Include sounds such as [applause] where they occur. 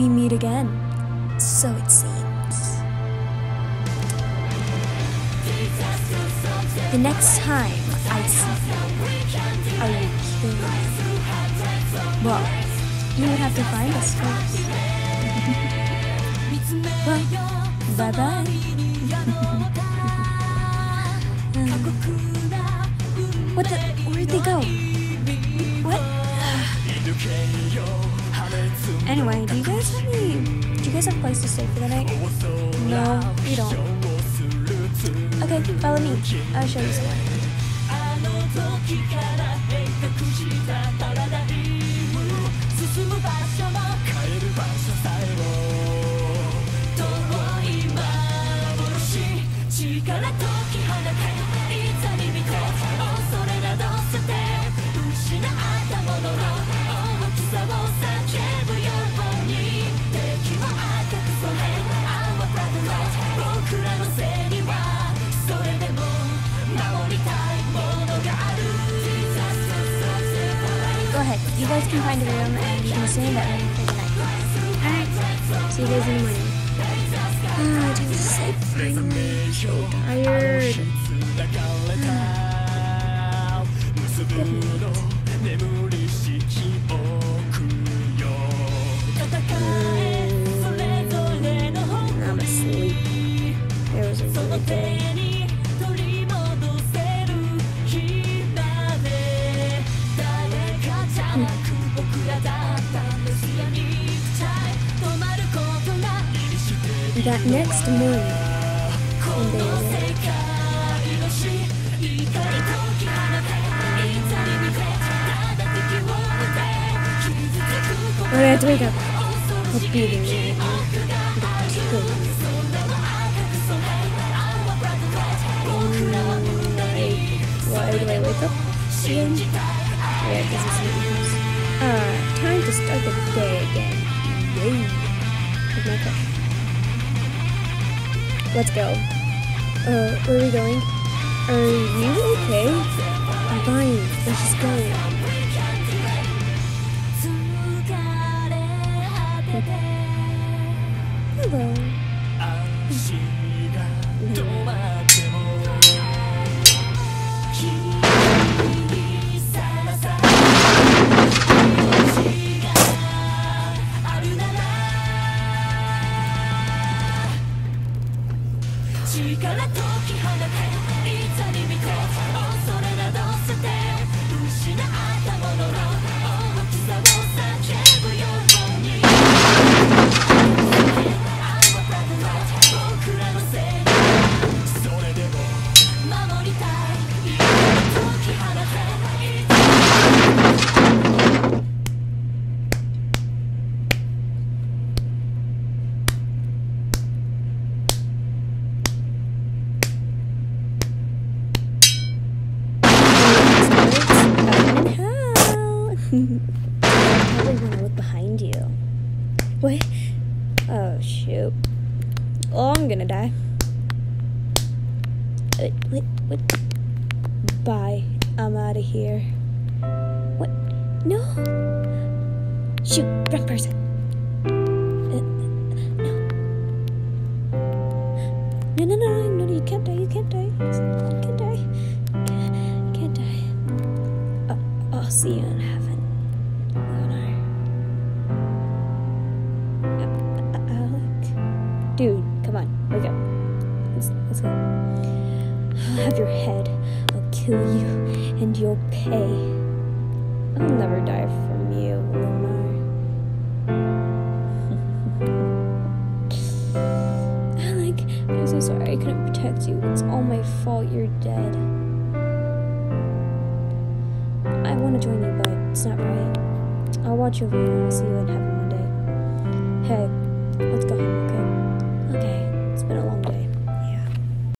we meet again. So it seems. The next time I see you, are you kidding? Well, you would have to find us first. [laughs] well, bye bye. [laughs] what the? Where'd they go? What? [sighs] anyway, do you guys have any? Do you guys have a place to stay for the night? No, you don't. Okay, follow me. I'll show you somewhere. Guys can find a room and stay in that room for the night. Alright. See you guys in the morning. So I'm so tired. That next morning, wake up, beating me. Why do I wake up again? Yeah, because it's evenings. Uh, time to start the day again. Yay. With my. Let's go. Uh, where are we going? Are you okay? I'm fine. Let's just go. Hello. 力解き放て。いざに見て恐れなど捨て Probably want to look behind you. What? Oh shoot! Oh, I'm gonna die. Wait, wait, wait. Bye. I'm out of here. What? No. Shoot! Wrong person. Uh, no. No, no, no, no! You can't die. You can't die. You can't die. Can't, can't die. Uh, I'll see you Dude, come on, wake up. Let's, let's go. I'll have your head. I'll kill you, and you'll pay. I'll never die from you, Leonard. Alec, [laughs] I'm so sorry I couldn't protect you. It's all my fault you're dead. I want to join you, but it's not right. I'll watch over you and I'll see you in heaven one day. Hey, let's go home been a long